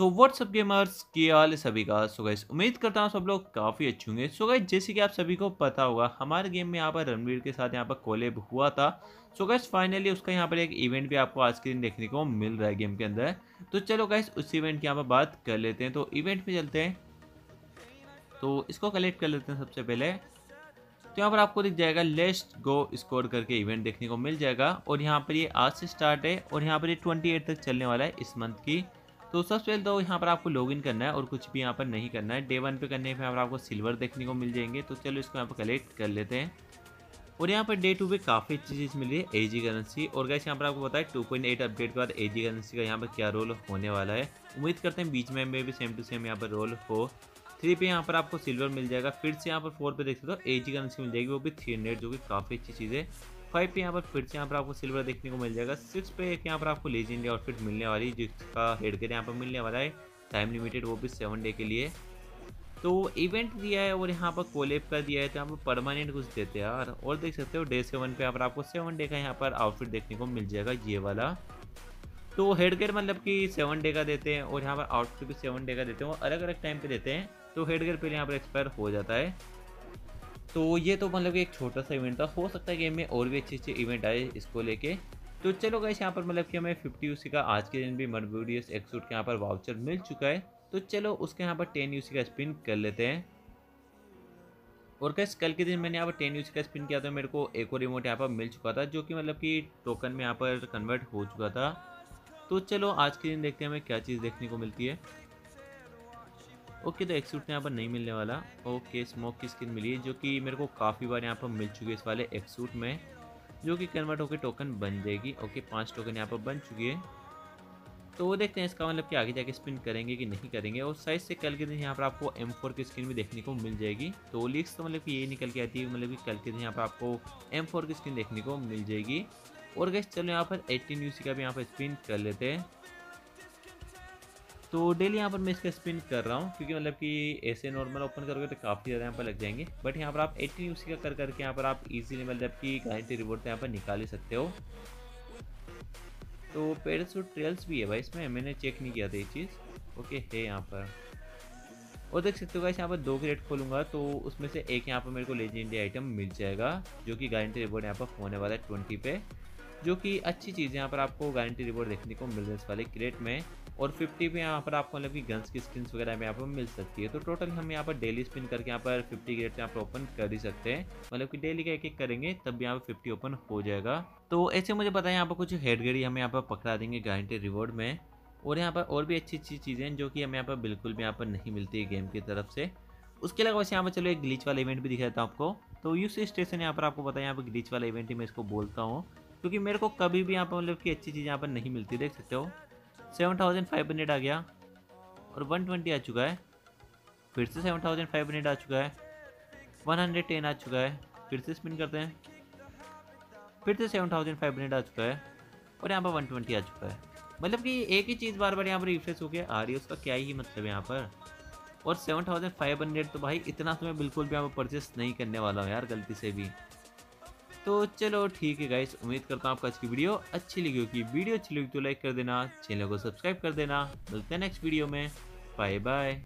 So what's up gamers की हाल सभी का? सो गाइस उम्मीद करता हूँ सब लोग काफ़ी अच्छे होंगे। सो गाइस जैसे कि आप सभी को पता होगा, हमारे गेम में यहाँ पर रणवीर के साथ यहाँ पर कोलेब हुआ था। सो गाइस फाइनली उसका यहाँ पर एक इवेंट भी आपको आज के दिन देखने को मिल रहा है गेम के अंदर। तो चलो गाइस उस इवेंट की यहाँ पर बात कर लेते हैं। तो इवेंट में चलते हैं। तो इसको कलेक्ट कर लेते हैं सबसे पहले। तो यहाँ पर आपको दिख जाएगा लेस्ट गो स्कोर करके इवेंट देखने को मिल जाएगा। और यहाँ पर ये आज से स्टार्ट है और यहाँ पर ये ट्वेंटी तक चलने वाला है इस मंथ की। तो सबसे पहले तो यहाँ पर आपको लॉगिन करना है और कुछ भी यहाँ पर नहीं करना है। डे वन पे करने पर आपको सिल्वर देखने को मिल जाएँगे। तो चलो इसको यहाँ पर कलेक्ट कर लेते हैं। और यहाँ पर डे टू पे काफ़ी अच्छी चीज़ मिली है ए जी करेंसी और गैस यहाँ पर आपको है टू पॉइंट एट अपडेट के बाद ए जी करेंसी का यहाँ पर क्या रोल होने वाला है। उम्मीद करते हैं बीच में भी सेम टू सेम यहाँ पर रोल हो। थ्री पे यहाँ पर आपको सिल्वर मिल जाएगा। फिर से यहाँ पर फोर पे देख सकते हो ए जी करेंसी मिल जाएगी। वो भी थ्री हंड्रेड जो कि काफ़ी अच्छी चीज़ है। फाइव पे यहाँ पर फिर से यहाँ पर आपको सिल्वर देखने को मिल जाएगा सिक्स पे एक यहाँ पर आपको लेजेंड आउटफिट मिलने वाली जिसका हेड गेट यहाँ पर मिलने वाला है टाइम लिमिटेड वो भी सेवन डे के लिए तो इवेंट दिया है और यहाँ पर कोलेब का दिया है तो यहाँ पर परमानेंट कुछ देते हैं यार और देख सकते हो डे सेवन पे यहाँ पर आपको सेवन डे का यहाँ पर आउटफिट देखने को मिल जाएगा ये वाला तो हेड गेट मतलब कि सेवन डे का देते हैं और यहाँ पर आउटफिट भी सेवन डे का देते हैं वो अलग अलग टाइम पे देते हैं तो हेड गेट पहले यहाँ पर एक्सपायर हो जाता है तो ये तो मतलब कि एक छोटा सा इवेंट था। हो सकता है गेम में और भी अच्छे अच्छे इवेंट आए इसको लेके। तो चलो गए यहाँ पर मतलब कि हमें फिफ्टी यूसी का आज के दिन भी मर्बूडियस एक्सूट के यहाँ पर वाउचर मिल चुका है। तो चलो उसके यहाँ पर टेन यूसी का स्पिन कर लेते हैं। और कैसे कल के दिन मैंने यहाँ पर टेन यूसी का स्पिन किया था। मेरे को एक और रिमोट यहाँ पर मिल चुका था, जो कि मतलब कि टोकन में यहाँ पर कन्वर्ट हो चुका था। तो चलो आज के दिन देखते हैं हमें क्या चीज़ देखने को मिलती है। ओके तो एक सूट यहाँ पर नहीं मिलने वाला। ओके स्मोक की स्किन मिली है, जो कि मेरे को काफ़ी बार यहाँ पर मिल चुकी है इस वाले एक्सूट में, जो कि कन्वर्ट होकर टोकन बन जाएगी। ओके, पाँच टोकन यहाँ पर बन चुकी है। तो वो देखते हैं इसका मतलब कि आगे जाके स्पिन करेंगे कि नहीं करेंगे, और साइज़ से कल के दिन यहाँ पर आपको एम फोर की स्किन भी देखने को मिल जाएगी। तो लीक्स तो मतलब कि ये निकल के आती है मतलब कि कल के दिन यहाँ पर आपको एम फोर की स्किन देखने को मिल जाएगी। और गैस चलो यहाँ पर एटीन यूसी का भी यहाँ पर स्पिन कर लेते हैं। तो डेली यहाँ पर मैं इसका स्पिन कर रहा हूँ, क्योंकि मतलब कि ऐसे नॉर्मल ओपन करोगे तो काफ़ी ज़्यादा यहाँ पर लग जाएँगे। बट यहाँ पर आप एट्टीन यूसी का कर करके यहाँ पर आप इजीली मतलब कि गारंटी रिवॉर्ड यहाँ पर निकाल ही सकते हो। तो पेरासूट ट्रेल्स भी है भाई इसमें, मैंने चेक नहीं किया था ये चीज़। ओके है यहाँ पर। और देख सकते हो गाइस यहाँ पर दो क्रेट खोलूँगा तो उसमें से एक यहाँ पर मेरे को लेजेंडी आइटम मिल जाएगा, जो कि गारंटी रिवॉर्ड यहाँ पर होने वाला है ट्वेंटी पे। जो कि अच्छी चीज़ यहाँ पर आपको गारंटी रिवॉर्ड देखने को मिल रहा है इस वाले क्रेट में और 50 पे यहाँ पर आपको मतलब कि गन्स की स्किन्स वगैरह में यहाँ पर मिल सकती है तो टोटल हम यहाँ पर डेली स्पिन करके यहाँ पर 50 ग्रेड यहाँ पर ओपन कर ही सकते हैं मतलब कि डेली का एक एक करेंगे तब भी यहाँ पर 50 ओपन हो जाएगा तो ऐसे मुझे पता है यहाँ पर कुछ हेड गेड़ी हमें यहाँ पर पकड़ा देंगे गारंटी रिवॉर्ड में और यहाँ पर और भी अच्छी अच्छी चीज़ें हैं जो कि हमें यहाँ पर बिल्कुल भी यहाँ पर नहीं मिलती है गेम की तरफ़ से उसके अलावा वैसे यहाँ पर चलो एक ग्लीच वाला इवेंट भी दिखाता हूँ आपको तो यूसी स्टेशन यहाँ पर आपको पता है यहाँ पर ग्लीच वाला इवेंट ही मैं इसको बोलता हूँ क्योंकि मेरे को कभी भी यहाँ पर मतलब कि अच्छी चीज़ यहाँ पर नहीं मिलती, देख सकते हो। सेवन थाउज़ेंड फाइव हंड्रेड आ गया और वन ट्वेंटी आ चुका है। फिर से सेवन थाउज़ेंड फाइव हंड्रेड आ चुका है। वन हंड्रेड टेन आ चुका है। फिर से स्पिन करते हैं। फिर से सेवन थाउज़ेंड फाइव हंड्रेड आ चुका है और यहाँ पर वन ट्वेंटी आ चुका है। मतलब कि एक ही चीज़ बार बार यहाँ पर रिफ्रेश होकर आ रही है, उसका क्या ही मतलब यहाँ पर? और सेवन थाउज़ेंड फाइव हंड्रेड तो भाई इतना तो मैं बिल्कुल भी यहाँ पर परचेस नहीं करने वाला हूँ यार, गलती से भी। तो चलो ठीक है गाइस उम्मीद करता हूँ आपको आज की वीडियो अच्छी लगी होगी। वीडियो अच्छी लगी तो लाइक कर देना चैनल को सब्सक्राइब कर देना। मिलते हैं नेक्स्ट वीडियो में। Bye bye